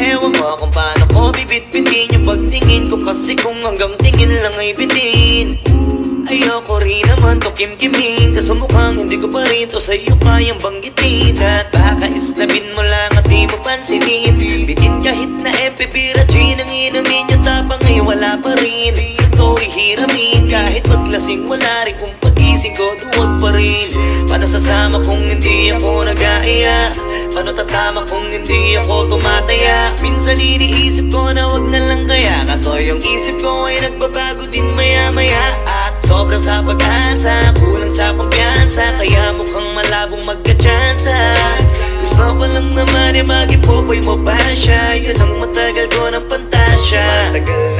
mo kung paano ko bibit-bitin Yung pagtingin ko. Kasi kung hanggang tingin lang ay bitin Ayoko rin naman to kim-kimin. Kaso mukhang hindi ko pa rin to sa'yo kayang banggitin. At baka islabin mo lang at di mo pansinin. Bitin kahit na FPB Regine ang inumin Yung tapang ay wala pa rin. Sa to ihiramin Kahit paglasing wala rin. Kung pagising ko duwag pa rin. Paano sasama kung hindi ako nag-aaya Paano tatama kung hindi ako tumataya? Minsan iniisip ko na wag na lang kaya. Kaso yung isip ko ay nagbabago din maya-maya. At sobrang sa pag-asa Kulang sa kumpiyansa. Kaya mukhang malabong magka-chansa Gusto ko lang naman ay magipopoy mo pa siya. Yun ang matagal ko ng pantasya. Matagal na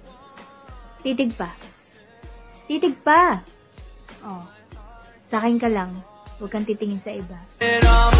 Titig pa. Titig pa. Oh. Sa akin ka lang. Huwag kang titingin sa iba. All